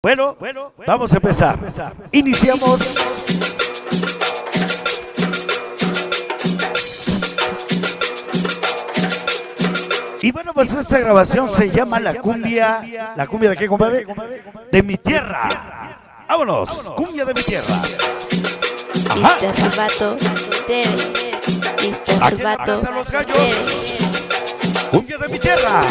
Bueno, bueno, vamos a empezar. Iniciamos. Y bueno, pues esta grabación se llama La Cumbia. ¿La cumbia de qué, compadre? De mi tierra. Vámonos, cumbia de mi tierra. Mr. Rubato debe. Los gallos. debe. Cumbia de mi tierra.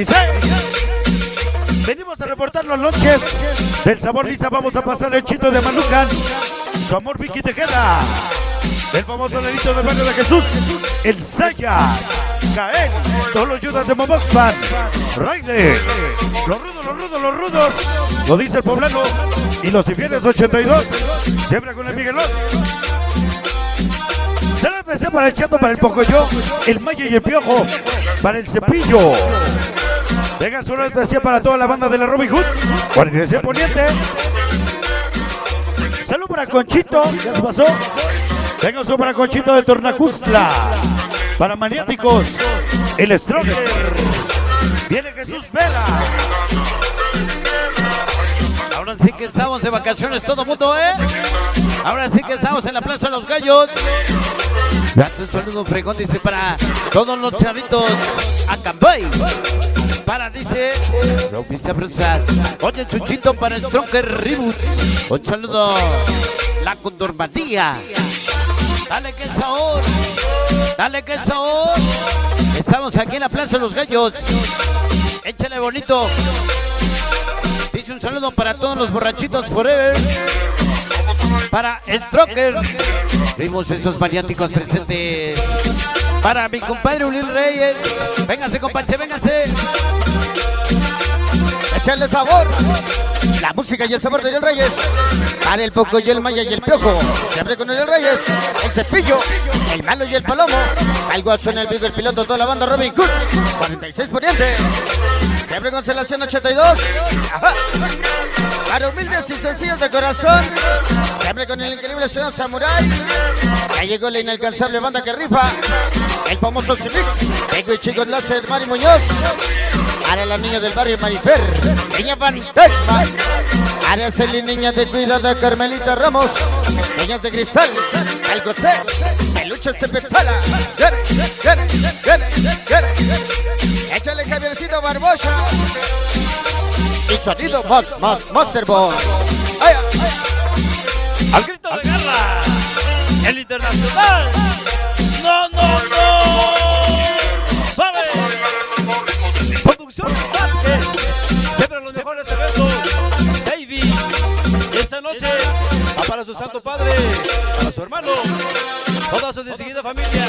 Dice. Venimos a reportar los lonches del sabor lisa. Vamos a pasar el chito de Manucan. Su amor Vicky Tejeda. El famoso dedito del barrio de Jesús. El Saya. Cael. Todos los yudas de Momoxpan. Raide. Los rudos, los rudos, los rudos. Lo dice el poblano. Y los infieles 82. Siempre con el Miguelón. Se la para el chato, para el pocoyo, el maya y el piojo, para el cepillo. Venga, solo especial para toda la banda de la Robin Hood, Organización Poniente. Salud para Conchito, ¿qué se pasó? Venga, solo para Conchito de Tornacustla. Para maniáticos, el Stronger. Viene Jesús Vela. Ahora sí que estamos de vacaciones todo mundo, ¿eh? Ahora sí que estamos en la Plaza de los Gallos. Un saludo fregón, dice, para todos los chavitos a Cambay. Para, dice, Oficial Brusas. Oye, Chuchito, para el Tronker Reboots. Un saludo, la Condormatía. Dale que sabor. Dale que sabor. Estamos aquí en la Plaza de los Gallos. Échale bonito. Dice un saludo para todos los borrachitos forever. Para el Trocker. Vimos esos maniáticos presentes. Para mi compadre Ulil Reyes. Véngase, compadre, véngase. Echarle sabor. La música y el sabor de Ariel Reyes. Para el poco y el maya y el piojo. Siempre con Ariel Reyes. El cepillo. El malo y el palomo. Algo suena el vivo el piloto. Toda la banda Robin Hood. 46 poniente. Siempre constelación 82. Ajá. Para humildes y sencillos de corazón. Siempre con el increíble señor Samurai. Ya llegó la inalcanzable banda que rifa. El famoso Civix. Tengo y chicos láser Mari Muñoz. Para la niña del barrio Marifer, niña fantasma. Para Celi, niña de cuidado Carmelita Ramos. Niñas de cristal, el José, peluches de. Échale Javiercito Barbosa. Y sonido más, más, Master Boy. Ay, ay. Al grito de guerra. El internacional. No, no, no. ¿Sabe? Producción Vázquez. Siempre los mejores eventos. Baby. Esta noche va para su santo padre, para su hermano, toda su distinguida familia.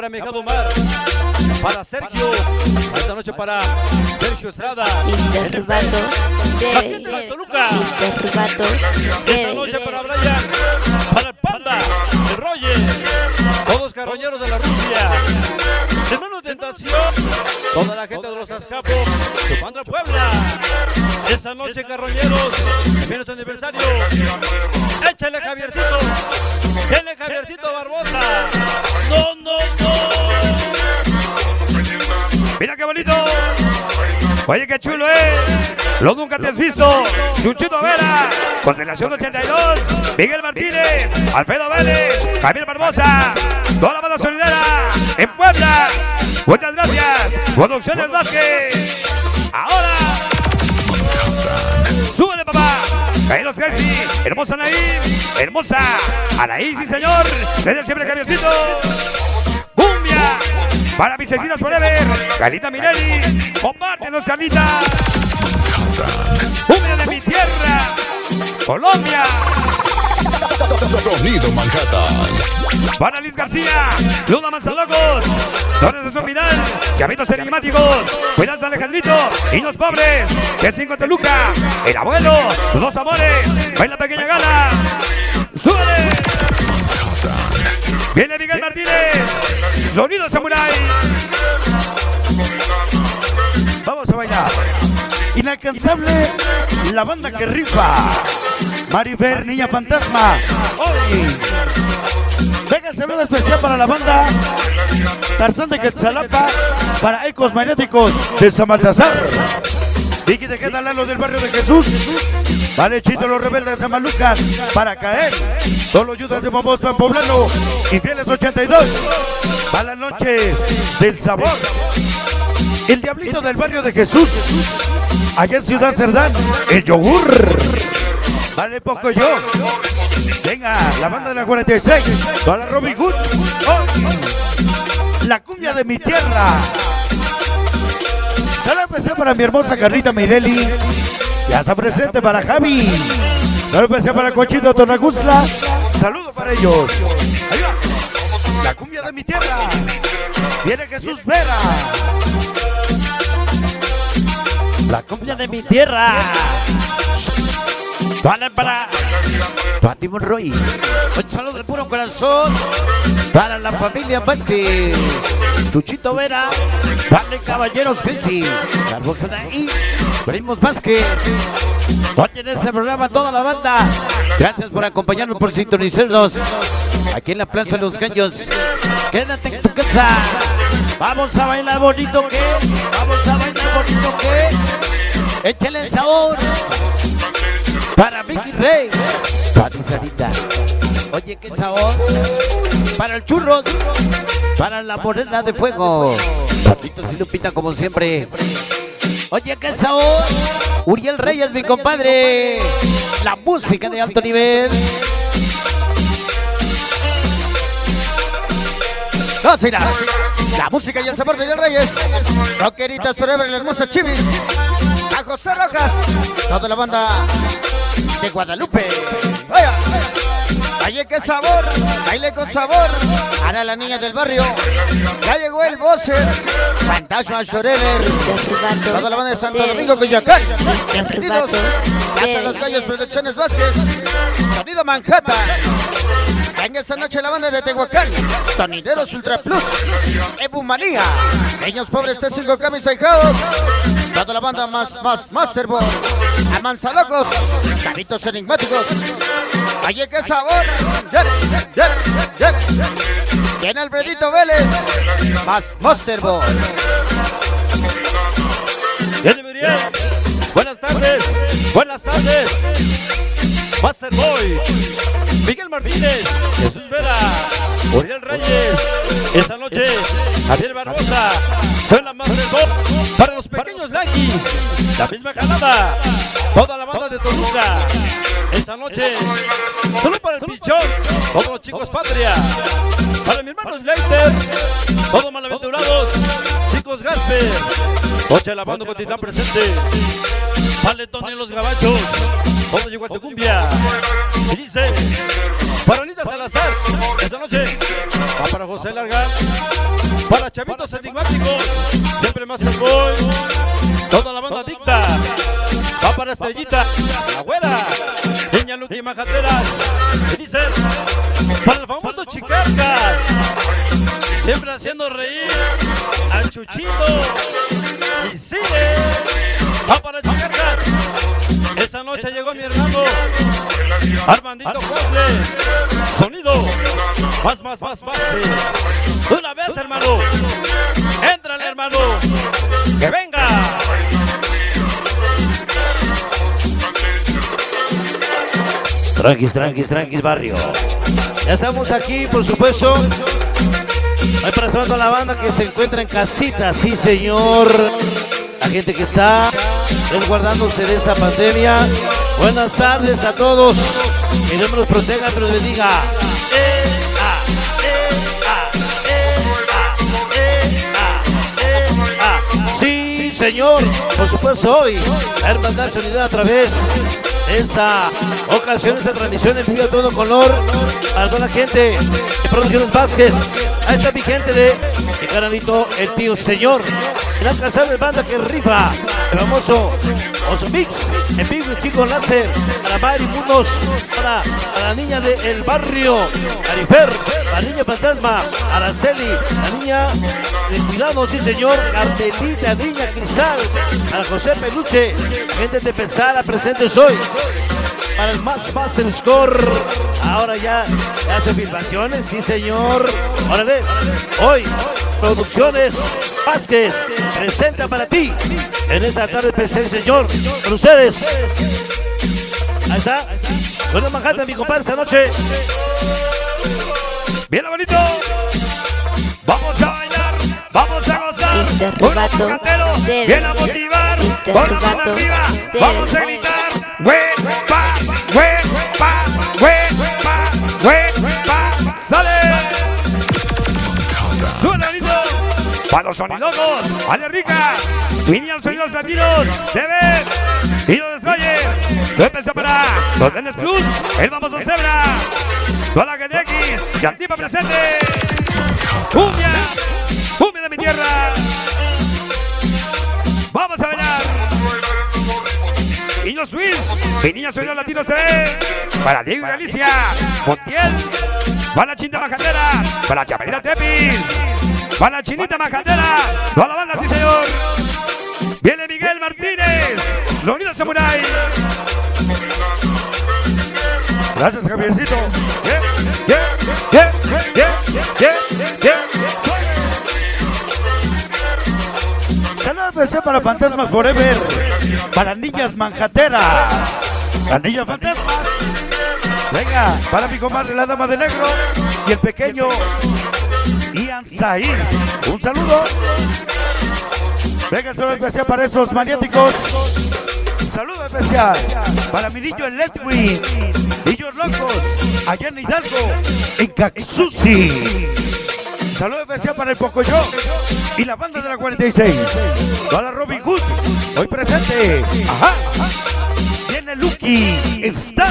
Para mi hijado Mar. Para Sergio. Esta noche para Sergio Estrada. Mr. Rubato debe. Mr. Rubato Esta noche debe. para Brian. Para el Panda. El Roger. Todos carroñeros de la Rusia. Toda la gente de los Azcapos. Chupando a Puebla. Esta noche, carroñeros. Viene su aniversario. Échale, Javiercito. Échale, Javiercito Barbosa. No, no, no. Mira qué bonito. Oye, qué chulo, ¿eh? Lo nunca te has visto. Chuchito Vera, Constelación 82, Miguel Martínez, Alfredo Vélez, Javier Barbosa, toda la banda solidaria en Puebla. Muchas gracias. Producciones Vázquez. Ahora. Súbele, papá. Los Gacy. Hermosa Anaí. Hermosa. Anaí, sí, señor. Señor siempre camioncito. Cumbia. Para mis vecinos forever. Carlita Minelli. Compártenos, Carlita. Cumbia de mi tierra. Colombia. Sonido Manhattan. Para Liz García, Luna Manzalocos, Dones de Son Vidal, Chavitos Enigmáticos, Cuidas Alejandrito, Niños Pobres, de Cinco Toluca, El Abuelo, Los Dos Amores, Baila Pequeña Gala, ¡Súbele! Viene Miguel Martínez, Sonido Samurai. Vamos a. Inalcanzable, la banda que rifa. Marifer, Niña Fantasma. Hoy. Venga el saludo especial para la banda Tarzán de Quetzalapa, para Ecos Magnéticos de San Baltasar. Vicky de queda Lalo del barrio de Jesús. Vale, Chito, los rebeldes de San Malucas, para caer. Todos los yudas de Momos Pan Poblano, Infieles 82. Para las noches del sabor. El diablito del barrio de Jesús. Allá en Ciudad Cerdán, el yogur. Vale poco yo. Venga, la banda de la 46. Toda Robin Hood. Oh. La cumbia de mi tierra. Saludos especial para mi hermosa Carlita Mirelli. Ya está presente para Javi. Saludos especial para Cochito Tornaguzla. Saludos para ellos. Ahí va. La cumbia de mi tierra. Viene Jesús Vera. La cumbia de mi tierra. Vale para Pati Monroy. Un saludo de puro corazón para la familia Vázquez. Chuchito Vera. Vale Caballeros Cristi. Carlos y Primos Vázquez. Hoy en este programa toda la banda. Gracias por acompañarnos, por sintonizarnos. Aquí en la Plaza de los Caños. Quédate en tu casa. Vamos a bailar bonito que. Échale el sabor. Para Vicky Rey. Sarita. Oye, qué sabor. Para el churros. Para la morena de fuego. Papitos y Lupita, como siempre. Oye, qué sabor. Uriel Reyes, mi compadre. La música de alto nivel. No será. La música y el sabor de los Reyes. Rockeritas Forever, el hermoso Chivis. José Rojas. Toda la banda de Guadalupe. Vaya. Oye, qué sabor. Baile con sabor. Ahora la niña del barrio. Ya llegó el bosser. Fantasma Forever. Toda la banda de Santo Domingo, Coyoacán. Bienvenidos. Casa Los Gallos Producciones Vázquez. Sonido Manhattan. Venga esa noche la banda de Tehuacán. Sonideros Ultra Plus. Ebu Manía. Niños pobres T5 Camis Ahijados. Toda la banda más, más, Masterboard. Amanza Locos. Caritos enigmáticos. Oye, qué sabor. Viene Alfredito Vélez. Más Masterboard. Buenas tardes. Buenas tardes. Master Boy. Miguel Martínez. Jesús Vera. Uriel Reyes. Esta noche. Javier Barbosa. Soy la Master Boy. Para los pequeños La misma calada. Toda la banda de Toluca. Esta noche. Solo para el pichón. Todos los chicos patria. Para mis hermanos Leiter. Todos malaventurados. Chicos Gasper. Noche la banda Cotitlán presente. Paletón en los gabachos. Todo llegó a cumbia. Y dice, para Anita Salazar, esta noche va para José Larga, para Chavitos Enigmáticos, siempre más el boy, Majateras, dice, para el famoso Chicarcas, siempre haciendo reír al Chuchito, y sigue, va para Chicarcas. Esta noche llegó mi hermano Armandito Coble. Sonido. Más, más, más, más. Una vez, hermano. Entrale, hermano. Tranquis, tranquis, tranquis, barrio. Ya estamos aquí, por supuesto. Hoy para toda la banda que se encuentra en casita, sí, señor. La gente que está resguardándose de esa pandemia. Buenas tardes a todos. Que Dios me los proteja, que los bendiga. Señor. Por supuesto, hoy la Hermandad se a través de esta ocasión, esta transmisión en vivo a todo color. A toda la gente de Producciones Vázquez. A esta mi gente de mi canalito, el tío señor. La casa de banda que rifa. El famoso Oso Mix. En vivo, chico láser. Para Mari Munos. Para, para la niña del barrio. Arifer. La niña fantasma. Araceli. La niña de cuidado, sí señor. Cartelita, niña Crisal. Para José Peluche. Gente de pensar, presentes hoy para el Match Master Score. Ahora ya hace filmaciones, sí señor. Órale, hoy Producciones Vázquez presenta para ti en esta tarde PC, señor. Con ustedes. Ahí está. El Manhattan, mi compadre, esta noche. Bien, bonito. Vamos a bailar, vamos a gozar. Mr. Con Rubato debe. Bien a motivar. Los Rubato debe. Vamos a gritar. Huepa, huepa, huepa, huepa. Sale. Suena bonito. Para los sonidocos, vale rica. Vinieron sonidos latinos, TV. Y lo desvalle. Lo empezó para los Dendes Plus. El famoso Zebra. Toda la gente X. Yantipa presente. Cumbia. Cumbia de mi tierra. Vamos a bailar. Niños Swiss. Sonidos latinos se ve. Para Diego y Alicia. Montiel. Para la Chinta Majandera. Para la Chaperita Tepis. Para la Chinita Majandera. Toda la banda, sí señor. Viene Miguel Martínez. Sonido Samurai. Gracias, Javiercito. Yeah, yeah, yeah, especial para Fantasmas Forever. Para niñas manjateras. Las niñas fantasmas. Venga, para mi comadre la dama de negro y el pequeño Ian Said. Un saludo. Venga, saludo especial para esos maniáticos. Saludo especial para mi niño el Ledwin. Niños locos, allá en Hidalgo, en Caxusi. Saludo especial para el Pocoyo y la banda de la 46. Para Robin Hood, hoy presente. Ajá. Viene Lucky Star.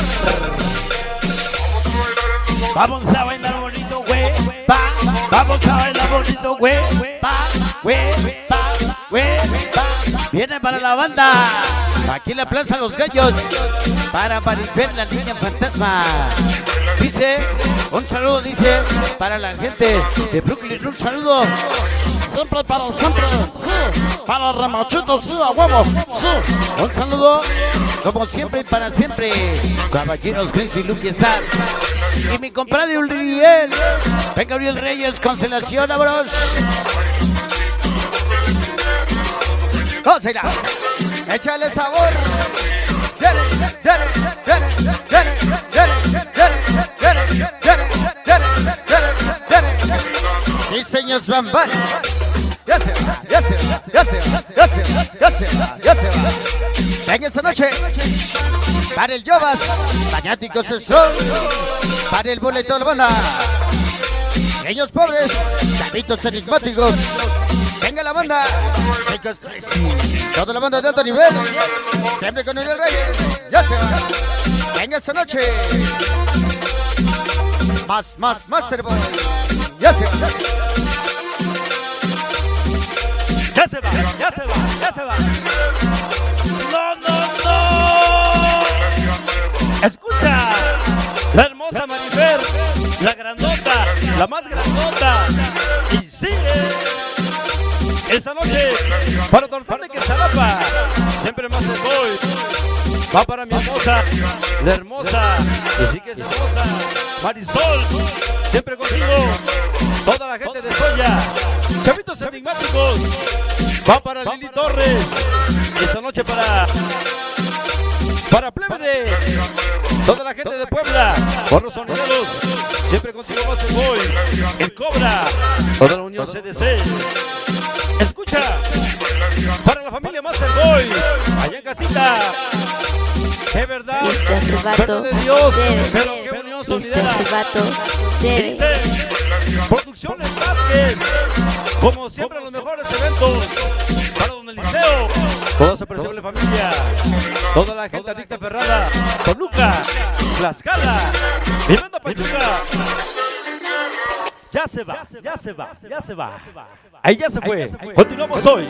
Vamos a bailar bonito, güey. Pa. Vamos a bailar bonito, güey. Pa. Güey. Pa. Para la banda. Aquí en la Plaza Los Gallos. Para Maribel, la niña fantasma. Dice, un saludo, dice, para la gente de Brooklyn. Un saludo. Siempre para siempre. Para Ramachuto, sí, a huevo. Un saludo, como siempre y para siempre. Caballeros Crazy Lucky Star. Y mi compadre Uriel. Venga, Uriel Reyes, constelación, abros. Gózela. Échale sabor. Dale, dale, dale, dale, dale, dale, dale, dale, dale, dale, dale. Diseños Bambán. Ya se. Venga esta noche. Para el Yobas. Fanáticos Strong. Para el boleto de la banda. Niños pobres. Chavitos enigmáticos. Venga la banda. Toda la banda de alto nivel. Siempre con el Reyes. Ya se va. Venga esta noche. Más, más, Masterboy. Ya se va. Ya se va, ya se va, ya se va. No, no, no. Escucha. La hermosa Marifer, la grandota, la más grandota. Y sigue. Esta noche, para Dorsal de Quesalapa, siempre más voy. Va para mi hermosa, la hermosa, y sí que es hermosa, Marisol, siempre contigo. Toda la gente de Soya, chavitos enigmáticos. Va para Lili Torres. Esta noche para. Para Plebe. Toda la gente de Puebla. Por los sonidos. Siempre consigo más el boy. El Cobra. Toda la Unión CDC. Escucha. Para la familia Master Boy. Allá en casita. Es verdad. Perdón de Dios. debe. Pero qué unión. Rubato debe. Dice, Producciones Vázquez. Como siempre, los mejores eventos para Don Eliseo. Toda su apreciable familia. Toda la gente adicta aferrada. Toluca. Tlaxcala. Mi banda Pachuca. Ya se va, ya se va, ya se va. Ahí ya se fue. Continuamos hoy.